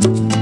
you